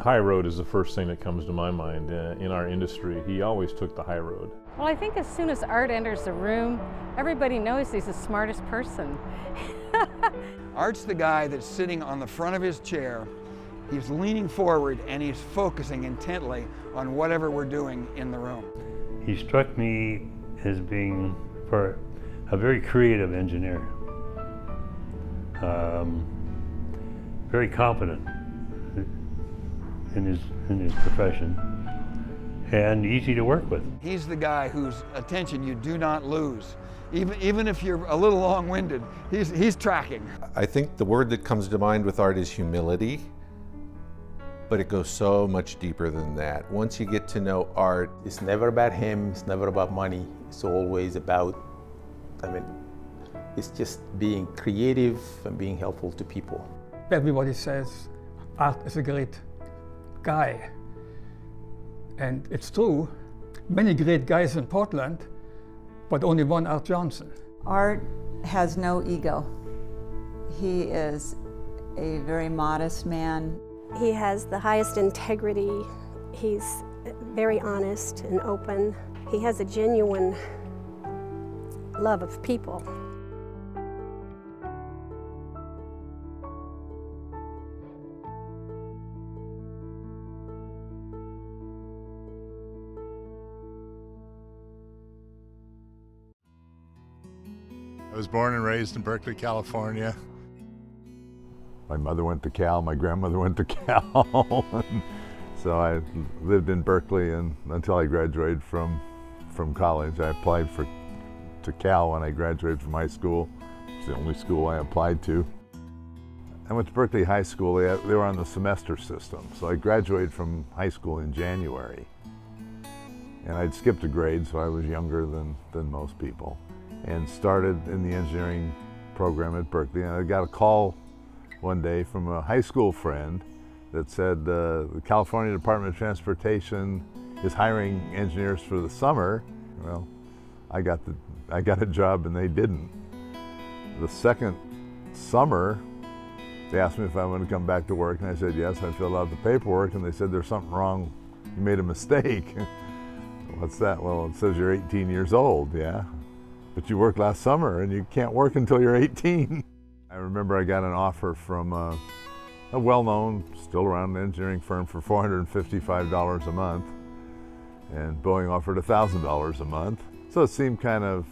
High road is the first thing that comes to my mind uh, in our industry. He always took the high road. Well, I think as soon as Art enters the room, everybody knows he's the smartest person. Art's the guy that's sitting on the front of his chair. He's leaning forward and he's focusing intently on whatever we're doing in the room. He struck me as being for a very creative engineer. Um, very competent in his, in his profession and easy to work with. He's the guy whose attention you do not lose. Even, even if you're a little long-winded, he's, he's tracking. I think the word that comes to mind with art is humility, but it goes so much deeper than that. Once you get to know art, it's never about him, it's never about money. It's always about, I mean, it's just being creative and being helpful to people. Everybody says art is a great guy. And it's true, many great guys in Portland, but only one Art Johnson. Art has no ego. He is a very modest man. He has the highest integrity. He's very honest and open. He has a genuine love of people. Born and raised in Berkeley, California. My mother went to Cal, my grandmother went to Cal. so I lived in Berkeley and until I graduated from, from college. I applied for, to Cal when I graduated from high school. It's the only school I applied to. I went to Berkeley High School. They, they were on the semester system. So I graduated from high school in January. And I'd skipped a grade, so I was younger than, than most people and started in the engineering program at Berkeley. And I got a call one day from a high school friend that said uh, the California Department of Transportation is hiring engineers for the summer. Well, I got, the, I got a job and they didn't. The second summer, they asked me if I wanted to come back to work and I said yes. I filled out the paperwork and they said there's something wrong. You made a mistake. What's that? Well, it says you're 18 years old. Yeah, but you worked last summer and you can't work until you're 18. I remember I got an offer from a, a well-known, still around engineering firm for $455 a month and Boeing offered $1,000 a month. So it seemed kind of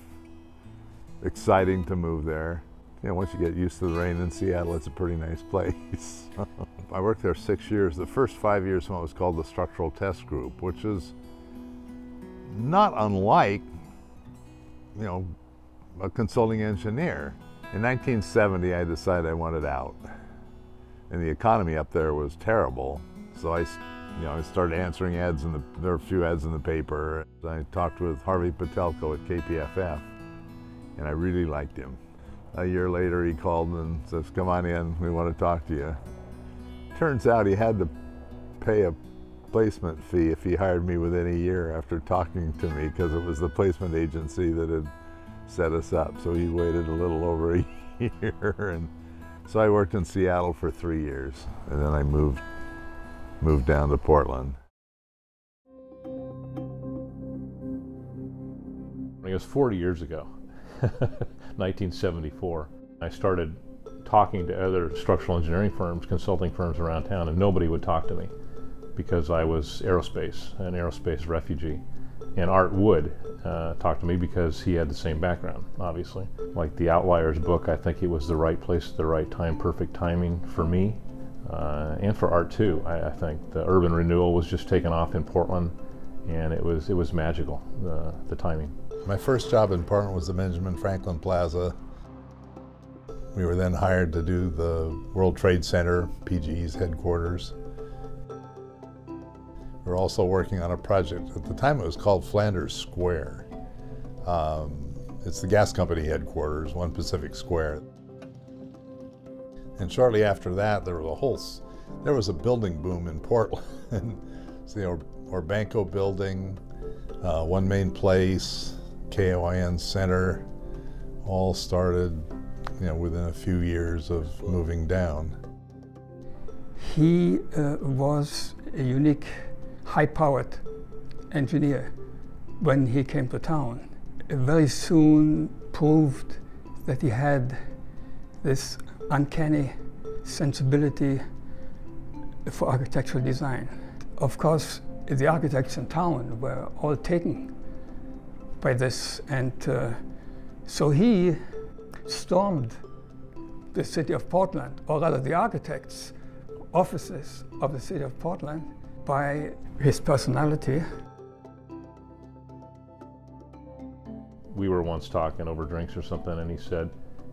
exciting to move there. You know, once you get used to the rain in Seattle, it's a pretty nice place. I worked there six years. The first five years when it was called the Structural Test Group, which is not unlike you know, a consulting engineer. In 1970, I decided I wanted out. And the economy up there was terrible. So I, you know, I started answering ads in the, there were a few ads in the paper. I talked with Harvey Patelko at KPFF, and I really liked him. A year later, he called and says, come on in, we want to talk to you. Turns out he had to pay a placement fee if he hired me within a year after talking to me because it was the placement agency that had set us up. So he waited a little over a year. And so I worked in Seattle for three years and then I moved, moved down to Portland. It was 40 years ago, 1974. I started talking to other structural engineering firms, consulting firms around town, and nobody would talk to me because I was aerospace, an aerospace refugee. And Art Wood uh, talked to me because he had the same background, obviously. Like the Outliers book, I think it was the right place at the right time, perfect timing for me uh, and for Art too. I, I, think the urban renewal was just taken off in Portland, and it was it was magical, the, the timing. My first job in Portland was the Benjamin Franklin Plaza. We were then hired to do the World Trade Center, PGE's headquarters. We're also working on a project. At the time, it was called Flanders Square. Um, it's the gas company headquarters, One Pacific Square. And shortly after that, there was a whole, there was a building boom in Portland. it's the Or Orbanco building, uh, One Main Place, KOIN Center, all started, you know, within a few years of moving down. He uh, was a unique, high-powered engineer when he came to town. Very soon proved that he had this uncanny sensibility for architectural design. Of course, the architects in town were all taken by this, and uh, so he stormed the city of Portland, or rather the architects' offices of the city of Portland, by his personality. We were once talking over drinks or something, and he said,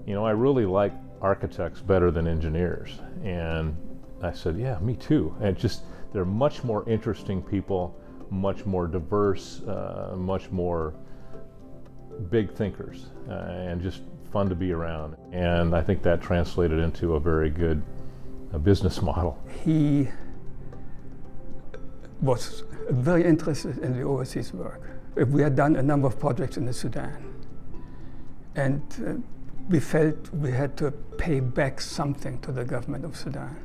You know, I really like architects better than engineers. And I said, Yeah, me too. And just, they're much more interesting people, much more diverse, uh, much more big thinkers, uh, and just fun to be around. And I think that translated into a very good uh, business model. He was very interested in the overseas work. We had done a number of projects in the Sudan. And uh, we felt we had to pay back something to the government of Sudan.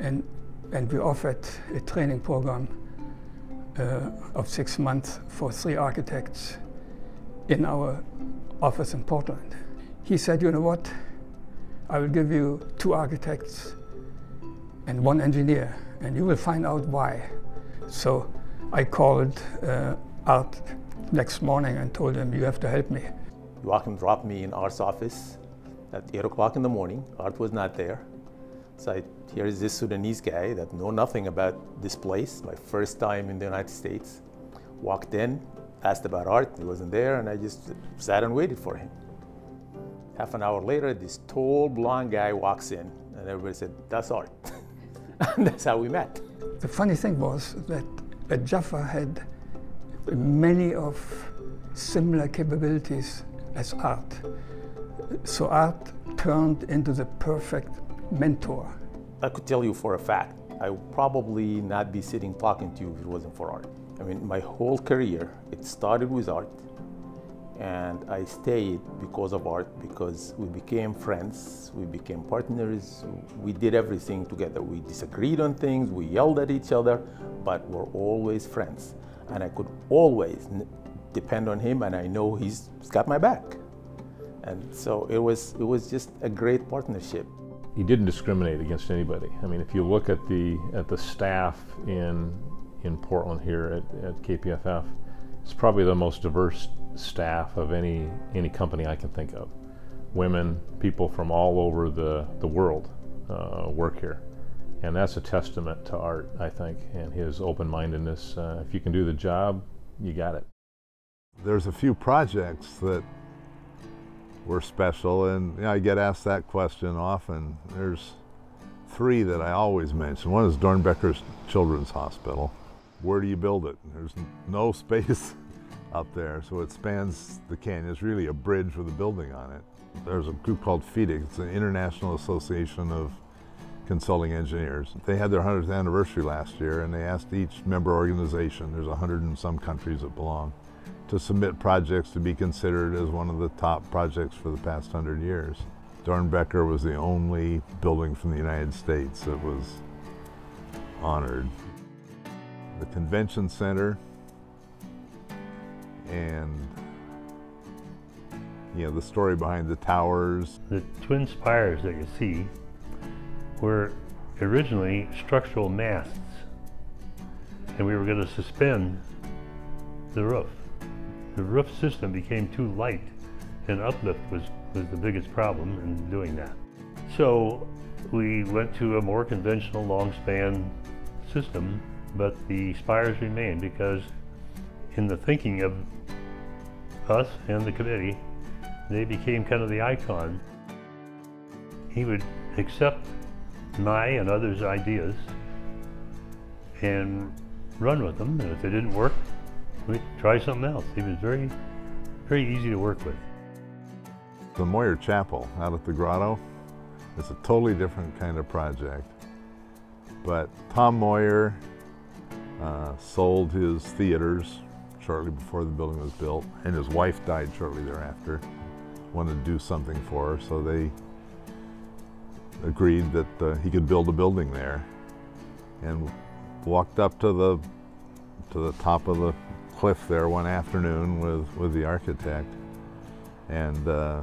And, and we offered a training program uh, of six months for three architects in our office in Portland. He said, you know what, I will give you two architects and one engineer, and you will find out why. So I called uh, Art next morning and told him, you have to help me. Joachim dropped me in Art's office at 8 o'clock in the morning. Art was not there. So I, here is this Sudanese guy that know nothing about this place, my first time in the United States. Walked in, asked about Art, he wasn't there, and I just sat and waited for him. Half an hour later, this tall blonde guy walks in, and everybody said, that's Art. and that's how we met. The funny thing was that, that Jaffa had many of similar capabilities as Art. So Art turned into the perfect mentor. I could tell you for a fact, I would probably not be sitting talking to you if it wasn't for art. I mean, my whole career, it started with art, and I stayed because of art, because we became friends, we became partners, we did everything together. We disagreed on things, we yelled at each other, but we're always friends. And I could always depend on him, and I know he's got my back. And so it was, it was just a great partnership. He didn't discriminate against anybody. I mean, if you look at the at the staff in in Portland here at, at KPFF, it's probably the most diverse staff of any any company I can think of. Women, people from all over the the world uh, work here, and that's a testament to Art, I think, and his open-mindedness. Uh, if you can do the job, you got it. There's a few projects that were special, and you know, I get asked that question often. There's three that I always mention. One is Doernbecher's Children's Hospital. Where do you build it? There's no space up there, so it spans the canyon. It's really a bridge with a building on it. There's a group called FIDIC, it's an International Association of Consulting Engineers. They had their 100th anniversary last year, and they asked each member organization, there's 100 and some countries that belong, to submit projects to be considered as one of the top projects for the past 100 years. Doernbecher was the only building from the United States that was honored. The convention center and you know the story behind the towers. The twin spires that you see were originally structural masts and we were going to suspend the roof. The roof system became too light and uplift was, was the biggest problem in doing that. So we went to a more conventional long span system, but the spires remained because in the thinking of us and the committee, they became kind of the icon. He would accept my and others' ideas and run with them, and if they didn't work, we'd try something else. He was very, very easy to work with. The Moyer Chapel out at the grotto is a totally different kind of project. But Tom Moyer uh, sold his theaters shortly before the building was built, and his wife died shortly thereafter. Wanted to do something for her, so they agreed that uh, he could build a building there. And walked up to the to the top of the cliff there one afternoon with, with the architect, and uh,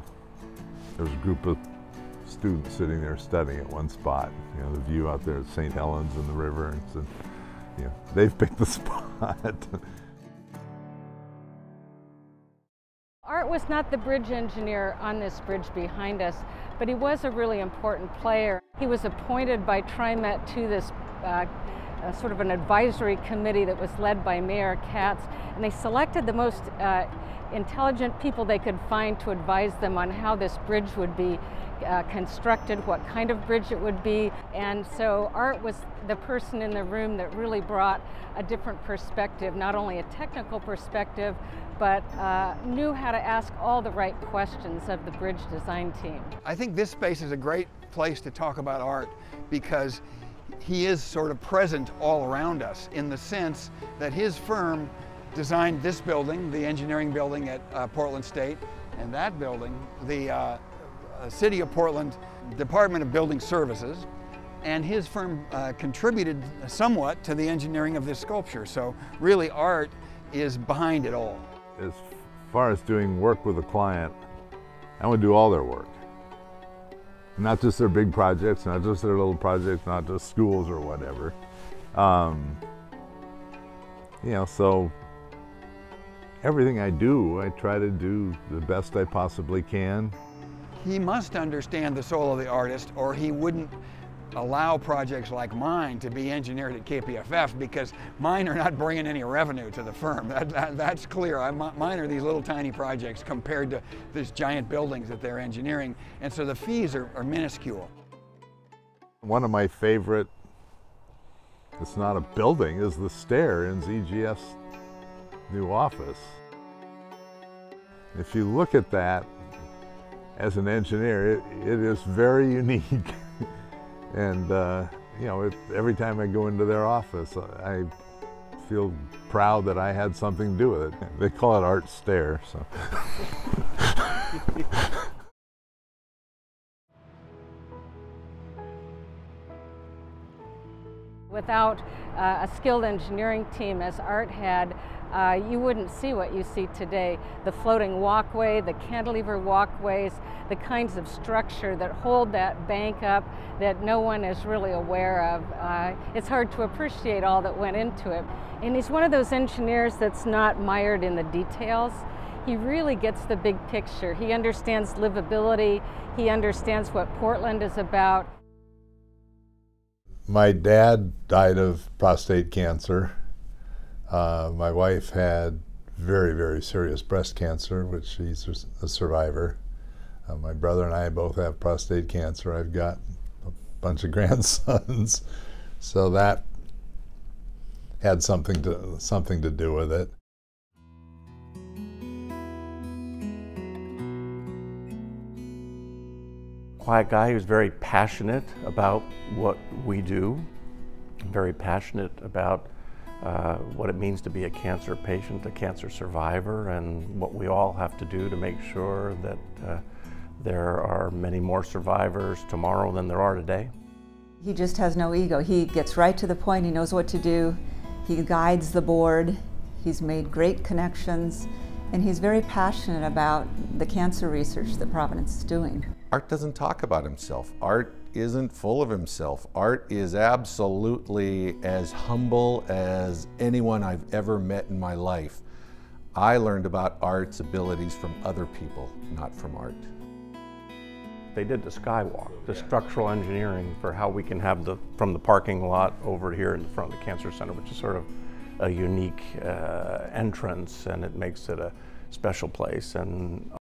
there was a group of students sitting there studying at one spot. You know, the view out there at St. Helens and the river, and said, you know, they've picked the spot. Art was not the bridge engineer on this bridge behind us, but he was a really important player. He was appointed by TriMet to this uh, uh, sort of an advisory committee that was led by Mayor Katz, and they selected the most uh, intelligent people they could find to advise them on how this bridge would be uh, constructed, what kind of bridge it would be. And so Art was the person in the room that really brought a different perspective, not only a technical perspective, but uh, knew how to ask all the right questions of the bridge design team. I think this space is a great place to talk about art because he is sort of present all around us in the sense that his firm designed this building, the engineering building at uh, Portland State, and that building, the uh, uh, City of Portland Department of Building Services, and his firm uh, contributed somewhat to the engineering of this sculpture. So really art is behind it all. As far as doing work with a client, I would do all their work. Not just their big projects, not just their little projects, not just schools or whatever. Um, you know, so everything I do, I try to do the best I possibly can. He must understand the soul of the artist or he wouldn't allow projects like mine to be engineered at KPFF because mine are not bringing any revenue to the firm. That, that, that's clear. I, mine are these little tiny projects compared to these giant buildings that they're engineering. And so the fees are, are minuscule. One of my favorite, it's not a building, is the stair in ZGF's new office. If you look at that as an engineer, it, it is very unique. And, uh, you know, it, every time I go into their office, I feel proud that I had something to do with it. They call it Art Stair, so. Without uh, a skilled engineering team as Art had, uh, you wouldn't see what you see today. The floating walkway, the cantilever walkways, the kinds of structure that hold that bank up that no one is really aware of. Uh, it's hard to appreciate all that went into it. And he's one of those engineers that's not mired in the details. He really gets the big picture. He understands livability. He understands what Portland is about. My dad died of prostate cancer uh, my wife had very, very serious breast cancer, which she's a survivor. Uh, my brother and I both have prostate cancer. I've got a bunch of grandsons, so that had something to something to do with it. Quiet guy who's very passionate about what we do, very passionate about uh, what it means to be a cancer patient, a cancer survivor, and what we all have to do to make sure that uh, there are many more survivors tomorrow than there are today. He just has no ego. He gets right to the point. He knows what to do. He guides the board. He's made great connections. And he's very passionate about the cancer research that Providence is doing. Art doesn't talk about himself. Art isn't full of himself. Art is absolutely as humble as anyone I've ever met in my life. I learned about Art's abilities from other people, not from Art. They did the skywalk, the structural engineering for how we can have the, from the parking lot over here in front of the Cancer Center, which is sort of a unique uh, entrance and it makes it a special place. And